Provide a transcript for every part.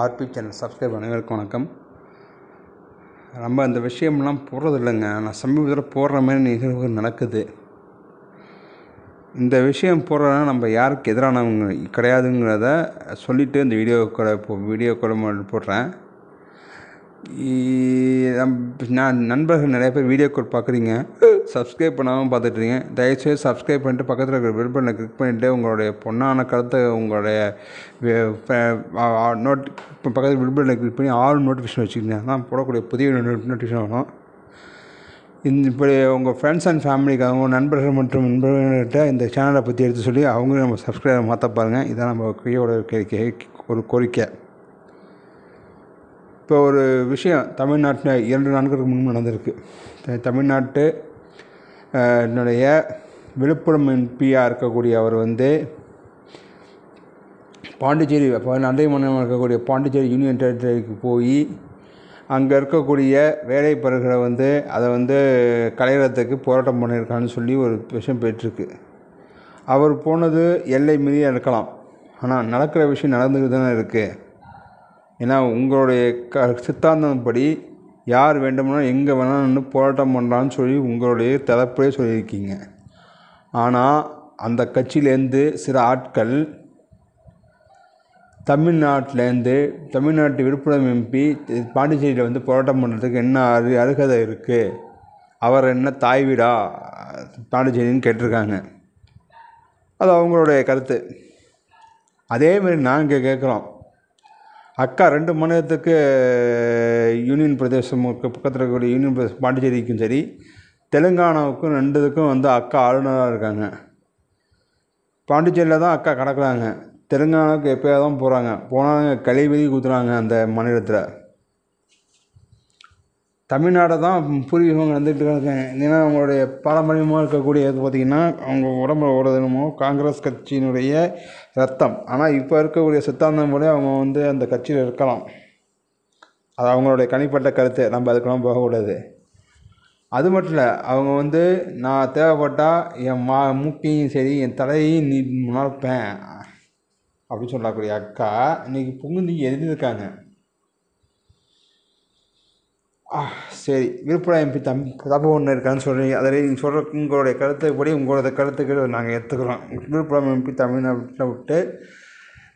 RB channel subscribe அனைவருக்கும் வணக்கம். நம்ம அந்த விஷயம்லாம் போடுறது இல்லைங்க நான் சமீபத்தில் போடுற மாதிரி நிகழ்வுகள் நடக்குது. இந்த விஷயம் போடுறதுனா நம்ம யாருக்கு எதிரானவங்க கிடையாதுங்கிறத சொல்லிவிட்டு இந்த வீடியோ கூட இப்போ வீடியோ கூட போடுறேன் இ- நான் நண்பர்கள் நிறைய பேர் வீடியோ கால் பார்க்குறீங்க. சப்ஸ்கிரைப் பண்ணாமல் பார்த்துட்ருங்க தயவுசெய்து சப்ஸ்கிரைப் பண்ணிட்டு பக்கத்தில் இருக்கிற பெல் பட்டனை கிளிக் பண்ணிவிட்டு உங்களுடைய பொண்ணான கருத்தை உங்களுடைய நோட் இப்போ பக்கத்தில் பெல் பட்டனை கிளிக் பண்ணி ஆல் நோட்டிஃபிகேஷன் வச்சுக்கோங்க. தான் போடக்கூடிய புதிய நோட்டிஃபிகேஷன் வரும். இந்த இப்படி உங்கள் ஃப்ரெண்ட்ஸ் அண்ட் ஃபேமிலிக்காக உங்கள் நண்பர்கள் மற்றும் நண்பர்கள்கிட்ட இந்த சேனலை பற்றி எடுத்து சொல்லி அவங்களும் நம்ம சப்ஸ்கிரைபர் மாற்ற பாருங்கள் இதான் நம்ம கையோட கோரிக்கை ஒரு கோரிக்கை. இப்போ ஒரு விஷயம் தமிழ்நாட்டில் இரண்டு நாட்களுக்கு முன்பு நடந்திருக்கு. த- தமிழ்நாட்டு என்னுடைய விழுப்புரம் எம்பியாக இருக்கக்கூடிய அவர் வந்து பாண்டிச்சேரி இப்போ அண்டை இருக்கக்கூடிய பாண்டிச்சேரி யூனியன் டெரிட்டரிக்கு போய் அங்கே இருக்கக்கூடிய வேலைப்பறுகளை வந்து அதை வந்து களையிறதுக்கு போராட்டம் பண்ணியிருக்கான்னு சொல்லி ஒரு விஷயம் போயிட்டுருக்கு. அவர் போனது எல்லை மீறியாக இருக்கலாம். ஆனால் நடக்கிற விஷயம் நடந்துக்கிட்டு தானே இருக்குது ஏன்னா உங்களுடைய க சித்தாந்தப்படி யார் வேண்டுமானால் எங்கே வேணாலும் நின்று போராட்டம் பண்ணலான்னு சொல்லி உங்களுடைய தரப்பிலே சொல்லியிருக்கீங்க. ஆனால் அந்த கட்சியிலேருந்து சில ஆட்கள் தமிழ்நாட்டிலேருந்து தமிழ்நாட்டு விழுப்புரம் எம்பி பாண்டிச்சேரியில் வந்து போராட்டம் பண்ணுறதுக்கு என்ன அரு அருகதை இருக்குது அவர் என்ன தாய் வீடா? பாண்டிச்சேரின்னு கேட்டிருக்காங்க. அது அவங்களுடைய கருத்து. அதேமாரி நாங்கள் கேட்குறோம். அக்கா ரெண்டு மாநிலத்துக்கு யூனியன் பிரதேசம் பக்கத்தில் இருக்கக்கூடிய யூனியன் பிரதேசம் பாண்டிச்சேரிக்கும் சரி தெலுங்கானாவுக்கும் ரெண்டுத்துக்கும் வந்து அக்கா ஆளுநராக இருக்காங்க. பாண்டிச்சேரியில் தான் அக்கா கிடக்குறாங்க. தெலுங்கானாவுக்கு எப்போயாவது தான் போகிறாங்க போனாங்க கழிவெளி குத்துறாங்க அந்த மாநிலத்தில். தமிழ்நாடை தான் பூர்வீகமாக நடந்துகிட்டு இருக்காங்க ஏன்னா அவங்களுடைய பாரம்பரியமாக இருக்கக்கூடிய இது பார்த்திங்கன்னா அவங்க உடம்புல ஓடுறதுமோ காங்கிரஸ் கட்சியினுடைய ரத்தம். ஆனால் இப்போ இருக்கக்கூடிய சித்தாந்தம் போல அவங்க வந்து அந்த கட்சியில் இருக்கலாம். அது அவங்களுடைய தனிப்பட்ட கருத்து. நம்ம அதுக்கெல்லாம் போகக்கூடாது. அது மட்டும் இல்லை அவங்க வந்து நான் தேவைப்பட்டால் என் மா மூக்கையும் சரி என் தலையையும் நீ முணர்ப்பேன் அப்படின்னு சொல்லக்கூடிய அக்கா இன்றைக்கி புகுந்து எழுதியிருக்காங்க சரி. விழுப்புரம் எம்பி தம் தப்பு ஒன்று இருக்கான்னு சொல்கிறீங்க அதில் நீங்கள் சொல்கிற உங்களுடைய கருத்துப்படி உங்களோட கருத்துக்கள் நாங்கள் ஏற்றுக்கிறோம் விழுப்புரம் எம்பி தமிழ்நாட்டை விட்டு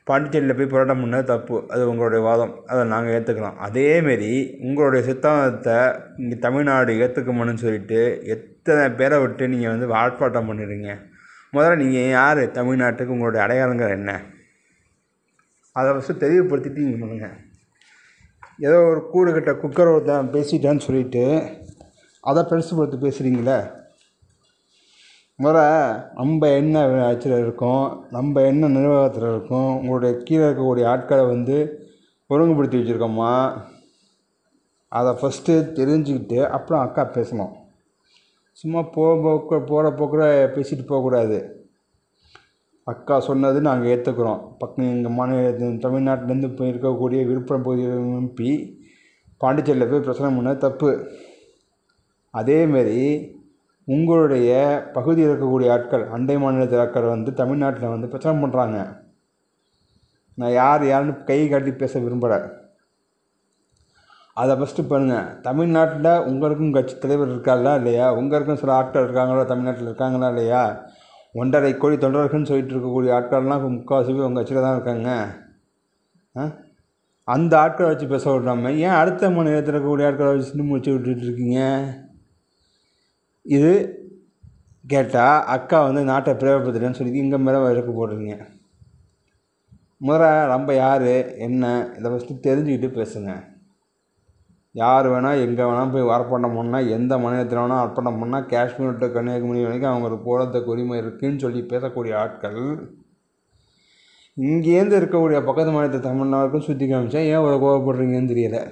பாண்டிச்சேரியில் போய் போராட்டம் பண்ணது தப்பு. அது உங்களுடைய வாதம். அதை நாங்கள் ஏற்றுக்கிறோம் அதேமாரி உங்களுடைய சித்தாந்தத்தை இங்கே தமிழ்நாடு ஏற்றுக்கணும்னு சொல்லிட்டு எத்தனை பேரை விட்டு நீங்கள் வந்து ஆர்ப்பாட்டம் பண்ணிடுறீங்க முதல்ல நீங்கள் யார்? தமிழ்நாட்டுக்கு உங்களுடைய அடையாளங்கள் என்ன? அதை ஃபஸ்ட்டு தெளிவுபடுத்திட்டு நீங்கள் பண்ணுங்கள் ஏதோ ஒரு கூடு கட்ட குக்கர் ஒருத்தன் பேசிட்டான்னு சொல்லிட்டு அதை பெருசுப்படுத்தி பேசுகிறீங்களே முறை நம்ம என்ன ஆட்சியில் இருக்கோம் நம்ம என்ன நிர்வாகத்தில் இருக்கோம் உங்களுடைய கீழே இருக்கக்கூடிய ஆட்களை வந்து ஒழுங்குபடுத்தி வச்சுருக்கோமா? அதை ஃபஸ்ட்டு தெரிஞ்சுக்கிட்டு அப்புறம் அக்கா பேசணும். சும்மா போக போக்க போகிற போக்கில் பேசிட்டு போகக்கூடாது. அக்கா சொன்னது நாங்கள் ஏற்றுக்கிறோம் பக்கம் எங்கள் மாநில தமிழ்நாட்டிலேருந்து இப்போ இருக்கக்கூடிய விழுப்புரம் பகுதி எம்பி பாண்டிச்சேரியில் போய் பிரச்சனை பண்ணது தப்பு. அதேமாரி உங்களுடைய பகுதியில் இருக்கக்கூடிய ஆட்கள் அண்டை மாநிலத்தில் ஆட்கள் வந்து தமிழ்நாட்டில் வந்து பிரச்சனை பண்ணுறாங்க நான் யார் யாருன்னு கை காட்டி பேச விரும்பலை. அதை ஃபஸ்ட்டு பாருங்கள் தமிழ்நாட்டில் உங்களுக்கும் கட்சி தலைவர் இருக்காங்களா இல்லையா? உங்களுக்கும் சில ஆட்கள் இருக்காங்களா? தமிழ்நாட்டில் இருக்காங்களா இல்லையா? ஒன்றரை கோடி தொண்டர்கள்னு சொல்லிட்டு இருக்கக்கூடிய ஆட்கள்லாம் இப்போ முக்கால்வாசி பேர் உங்கள் கட்சியில் தான் இருக்காங்க. ஆ? அந்த ஆட்களை வச்சு பேச விடாம ஏன் அடுத்த மாநிலத்தில் இருக்கக்கூடிய ஆட்களை வச்சு சின்ன முடிச்சு விட்டுட்டு இருக்கீங்க? இது கேட்டால் அக்கா வந்து நாட்டை பிரயோகப்படுத்துறேன்னு சொல்லி இங்கே மேலே வழக்கு போடுறீங்க. முதல்ல நம்ம யார் என்ன இதை ஃபஸ்ட்டு தெரிஞ்சுக்கிட்டு பேசுங்க. யார் வேணால் எங்கே வேணால் போய் அர்ப்பணம் பண்ணால் எந்த மாநிலத்தில் வேணால் அர்ப்பணம் பண்ணால் காஷ்மீர் டு கன்னியாகுமரி வரைக்கும் அவங்களுக்கு போகிறதுக்கு உரிமை இருக்குதுன்னு சொல்லி பேசக்கூடிய ஆட்கள் இங்கேருந்து இருக்கக்கூடிய பக்கத்து மாநிலத்தை தமிழ்நாடுக்கும் சுற்றி காமிச்சா ஏன் இவ்வளோ கோவப்படுறீங்கன்னு தெரியலை.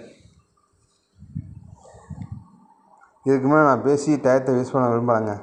இதுக்கு மேலே நான் பேசி டயத்தை வேஸ்ட் பண்ண விரும்பலைங்க.